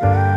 Bye.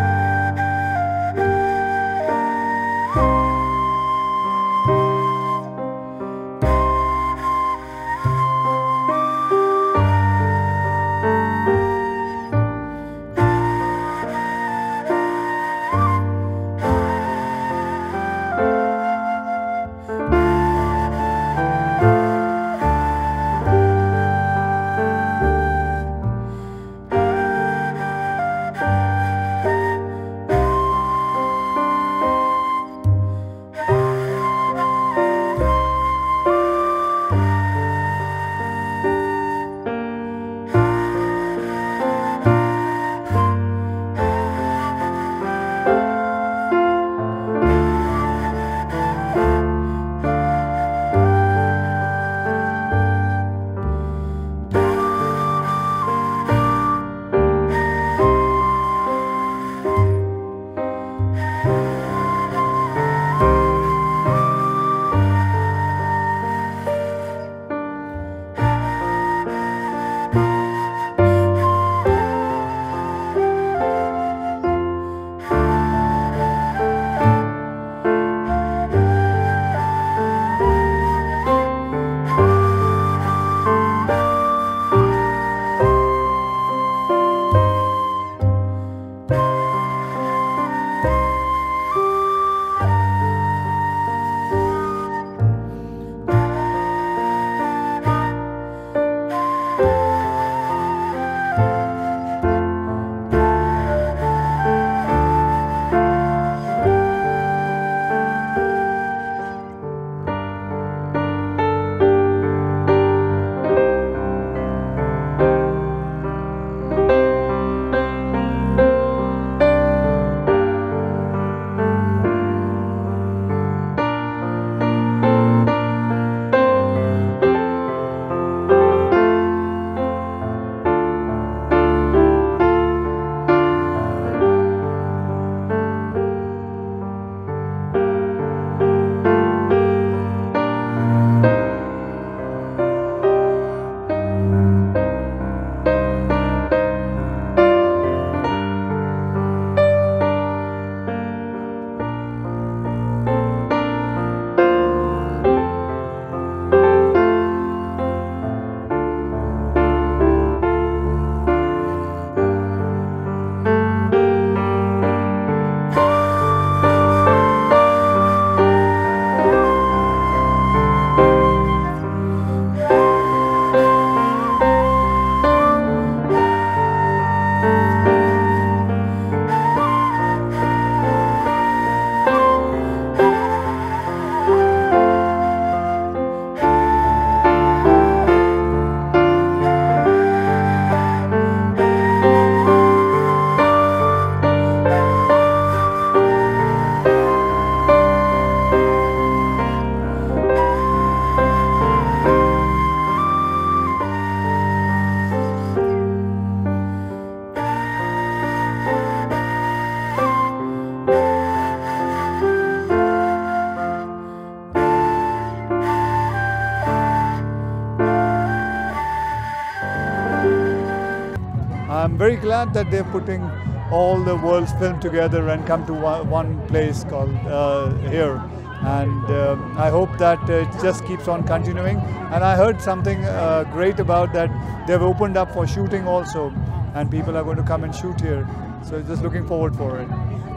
I'm very glad that they're putting all the world's film together and come to one, place called uh, here. And um I hope that uh, it just keeps on continuing. And I heard something uh, great about that they've opened up for shooting also, and people are going to come and shoot here. So just looking forward for it.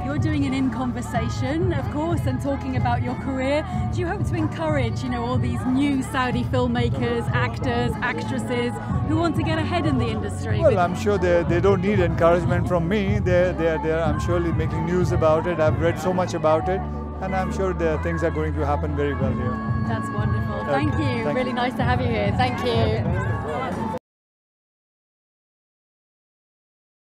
You're doing an in conversation, of course, and talking about your career. Do you hope to encourage, you know, all these new Saudi filmmakers, actors, actresses who want to get ahead in the industry? Well, I'm sure they, they don't need encouragement from me. They're, they're, they're, I'm surely making news about it. I've read so much about it, and I'm sure the things are going to happen very well here. That's wonderful. Uh, thank you. Thank really you. nice to have you here. Thank you.